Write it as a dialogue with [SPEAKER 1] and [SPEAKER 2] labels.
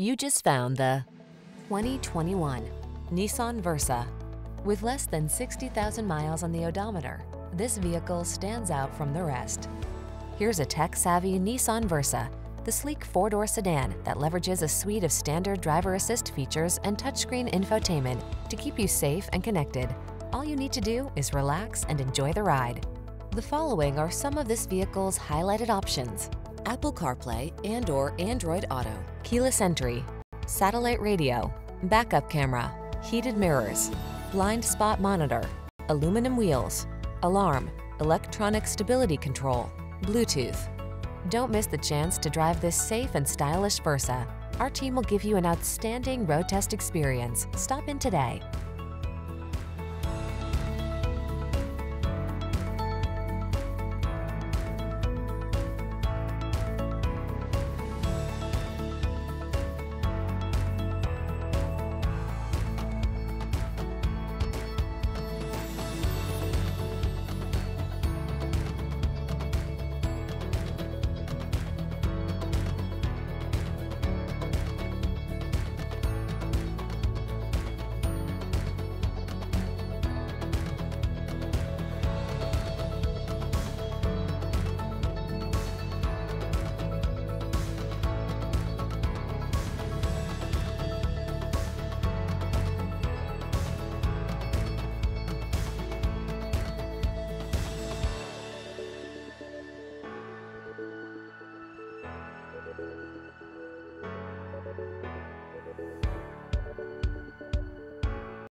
[SPEAKER 1] You just found the 2021 Nissan Versa. With less than 60,000 miles on the odometer, this vehicle stands out from the rest. Here's a tech-savvy Nissan Versa, the sleek four-door sedan that leverages a suite of standard driver assist features and touchscreen infotainment to keep you safe and connected. All you need to do is relax and enjoy the ride. The following are some of this vehicle's highlighted options. Apple CarPlay and or Android Auto, keyless entry, satellite radio, backup camera, heated mirrors, blind spot monitor, aluminum wheels, alarm, electronic stability control, Bluetooth. Don't miss the chance to drive this safe and stylish Versa. Our team will give you an outstanding road test experience. Stop in today.